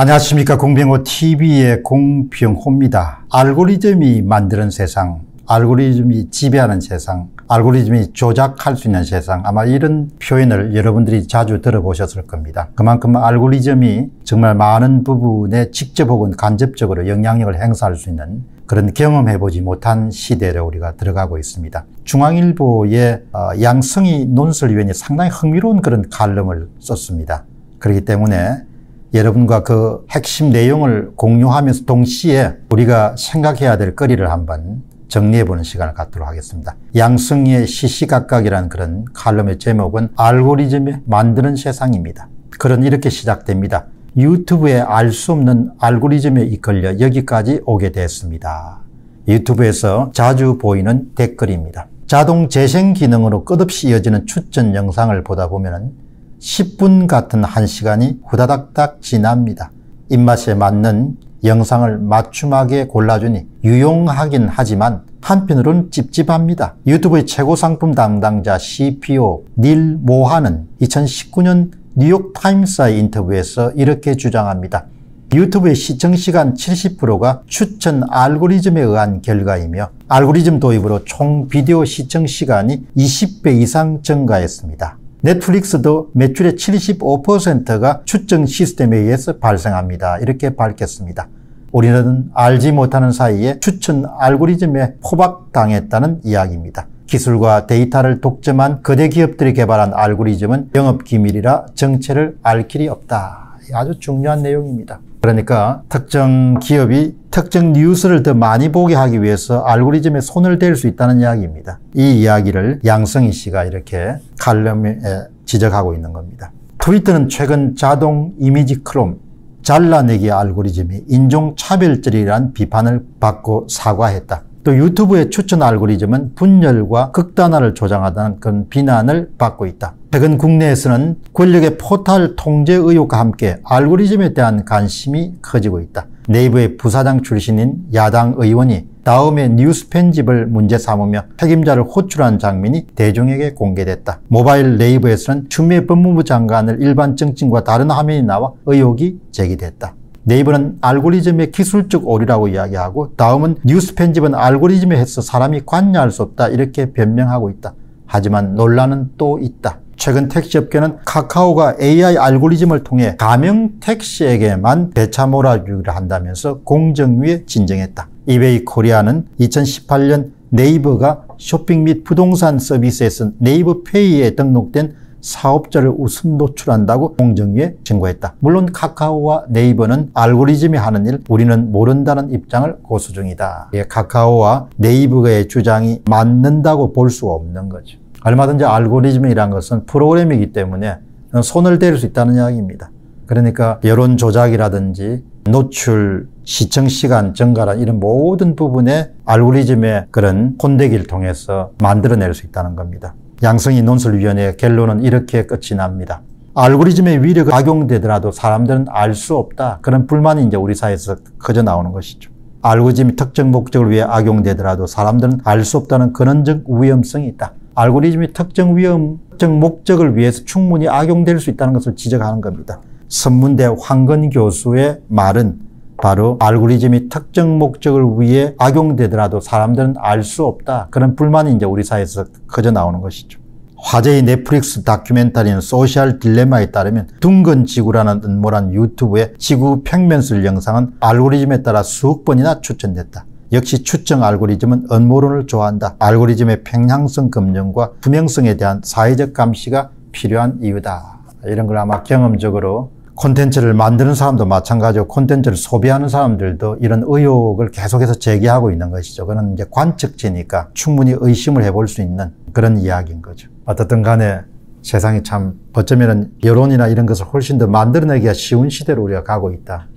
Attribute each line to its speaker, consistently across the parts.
Speaker 1: 안녕하십니까 공병호 TV의 공병호입니다. 알고리즘이 만드는 세상, 알고리즘이 지배하는 세상, 알고리즘이 조작할 수 있는 세상 아마 이런 표현을 여러분들이 자주 들어보셨을 겁니다. 그만큼 알고리즘이 정말 많은 부분에 직접 혹은 간접적으로 영향력을 행사할 수 있는 그런 경험해보지 못한 시대로 우리가 들어가고 있습니다. 중앙일보의 어, 양성희 논설위원이 상당히 흥미로운 그런 칼럼을 썼습니다. 그렇기 때문에 여러분과 그 핵심 내용을 공유하면서 동시에 우리가 생각해야 될 거리를 한번 정리해보는 시간을 갖도록 하겠습니다. 양성희의 시시각각이라는 그런 칼럼의 제목은 알고리즘이 만드는 세상입니다. 그런 이렇게 시작됩니다. 유튜브에 알 수 없는 알고리즘에 이끌려 여기까지 오게 됐습니다. 유튜브에서 자주 보이는 댓글입니다. 자동 재생 기능으로 끝없이 이어지는 추천 영상을 보다 보면 10분 같은 1시간이 후다닥닥 지납니다. 입맛에 맞는 영상을 맞춤하게 골라주니 유용하긴 하지만 한편으로는 찝찝합니다. 유튜브의 최고 상품 담당자 CPO 닐 모하는 2019년 뉴욕타임스의 인터뷰에서 이렇게 주장합니다. 유튜브의 시청시간 70%가 추천 알고리즘에 의한 결과이며 알고리즘 도입으로 총 비디오 시청시간이 20배 이상 증가했습니다. 넷플릭스도 매출의 75%가 추정 시스템에 의해서 발생합니다. 이렇게 밝혔습니다. 우리는 알지 못하는 사이에 추천 알고리즘에 포박당했다는 이야기입니다. 기술과 데이터를 독점한 거대 기업들이 개발한 알고리즘은 영업 기밀이라 정체를 알 길이 없다. 아주 중요한 내용입니다. 그러니까 특정 기업이 특정 뉴스를 더 많이 보게 하기 위해서 알고리즘에 손을 댈 수 있다는 이야기입니다. 이 이야기를 양성희 씨가 이렇게 칼럼에 지적하고 있는 겁니다. 트위터는 최근 자동 이미지 클론, 잘라내기 알고리즘이 인종차별적이란 비판을 받고 사과했다. 또 유튜브의 추천 알고리즘은 분열과 극단화를 조장하다는 그런 비난을 받고 있다. 최근 국내에서는 권력의 포탈 통제 의혹과 함께 알고리즘에 대한 관심이 커지고 있다. 네이버의 부사장 출신인 야당 의원이 다음에 뉴스 편집을 문제 삼으며 책임자를 호출한 장면이 대중에게 공개됐다. 모바일 네이버에서는 추미애 법무부 장관을 일반 정치인과 다른 화면이 나와 의혹이 제기됐다. 네이버는 알고리즘의 기술적 오류라고 이야기하고 다음은 뉴스 편집은 알고리즘에 의해서 사람이 관여할 수 없다 이렇게 변명하고 있다. 하지만 논란은 또 있다. 최근 택시업계는 카카오가 AI 알고리즘을 통해 가맹 택시에게만 배차 몰아주기를 한다면서 공정위에 진정했다. 이베이 코리아는 2018년 네이버가 쇼핑 및 부동산 서비스에서 네이버 페이에 등록된 사업자를 우선 노출한다고 공정위에 증거했다. 물론 카카오와 네이버는 알고리즘이 하는 일 우리는 모른다는 입장을 고수 중이다. 카카오와 네이버의 주장이 맞는다고 볼 수 없는 거죠. 얼마든지 알고리즘이란 것은 프로그램이기 때문에 손을 댈수 있다는 이야기입니다. 그러니까 여론 조작이라든지 노출, 시청 시간 증가란 이런 모든 부분에 알고리즘의 그런 혼대기를 통해서 만들어낼 수 있다는 겁니다. 양성희 논술위원회의 결론은 이렇게 끝이 납니다. 알고리즘의 위력이 악용되더라도 사람들은 알 수 없다. 그런 불만이 이제 우리 사회에서 커져 나오는 것이죠. 알고리즘이 특정 목적을 위해 악용되더라도 사람들은 알 수 없다는 근원적 위험성이 있다. 알고리즘이 특정 위험, 특정 목적을 위해서 충분히 악용될 수 있다는 것을 지적하는 겁니다. 선문대 황건 교수의 말은 바로 알고리즘이 특정 목적을 위해 악용되더라도 사람들은 알 수 없다. 그런 불만이 이제 우리 사회에서 커져 나오는 것이죠. 화제의 넷플릭스 다큐멘터리는 소셜 딜레마에 따르면 둥근 지구라는 음모란 유튜브의 지구 평면설 영상은 알고리즘에 따라 수억 번이나 추천됐다. 역시 추천 알고리즘은 음모론을 좋아한다. 알고리즘의 편향성 검증과 투명성에 대한 사회적 감시가 필요한 이유다. 이런 걸 아마 경험적으로 콘텐츠를 만드는 사람도 마찬가지고 콘텐츠를 소비하는 사람들도 이런 의혹을 계속해서 제기하고 있는 것이죠. 그는 이제 관측지니까 충분히 의심을 해볼 수 있는 그런 이야기인 거죠. 어떻든 간에 세상이 참 어쩌면 여론이나 이런 것을 훨씬 더 만들어내기가 쉬운 시대로 우리가 가고 있다.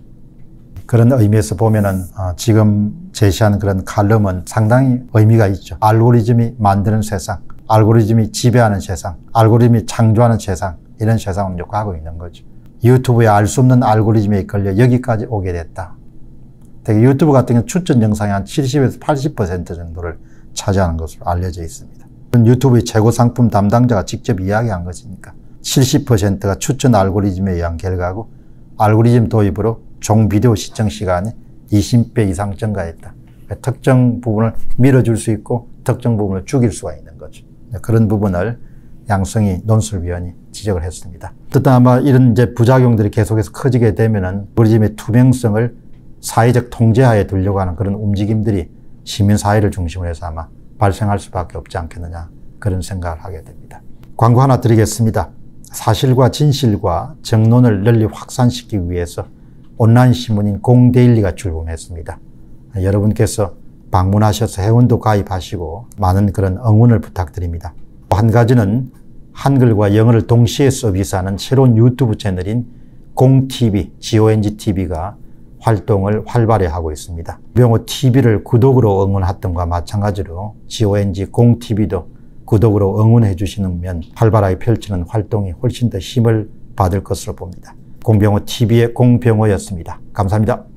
Speaker 1: 그런 의미에서 보면은 어, 지금 제시하는 그런 칼럼은 상당히 의미가 있죠. 알고리즘이 만드는 세상, 알고리즘이 지배하는 세상, 알고리즘이 창조하는 세상 이런 세상을 가고 있는 거죠. 유튜브에 알 수 없는 알고리즘에 이끌려 여기까지 오게 됐다. 되게 유튜브 같은 경우 추천 영상이 한 70에서 80% 정도를 차지하는 것으로 알려져 있습니다. 유튜브의 최고 상품 담당자가 직접 이야기한 것이니까 70%가 추천 알고리즘에 의한 결과고 알고리즘 도입으로 종 비디오 시청 시간이 20배 이상 증가했다. 특정 부분을 밀어줄 수 있고 특정 부분을 죽일 수가 있는 거죠. 그런 부분을 양성이 논술위원이 지적을 했습니다. 어쨌든 아마 이런 이제 부작용들이 계속해서 커지게 되면은 알고리즘의 투명성을 사회적 통제하에 두려고 하는 그런 움직임들이 시민사회를 중심으로 해서 아마 발생할 수밖에 없지 않겠느냐 그런 생각을 하게 됩니다. 광고 하나 드리겠습니다. 사실과 진실과 정론을 널리 확산시키기 위해서 온라인 신문인 공데일리가 출범했습니다. 여러분께서 방문하셔서 회원도 가입하시고 많은 그런 응원을 부탁드립니다. 한 가지는 한글과 영어를 동시에 서비스하는 새로운 유튜브 채널인 공TV, GONGTV가 활동을 활발히 하고 있습니다. 병호 TV를 구독으로 응원했던 것과 마찬가지로 GONG 공TV도 구독으로 응원해 주시면 활발하게 펼치는 활동이 훨씬 더 힘을 받을 것으로 봅니다. 공병호 TV의 공병호였습니다. 감사합니다.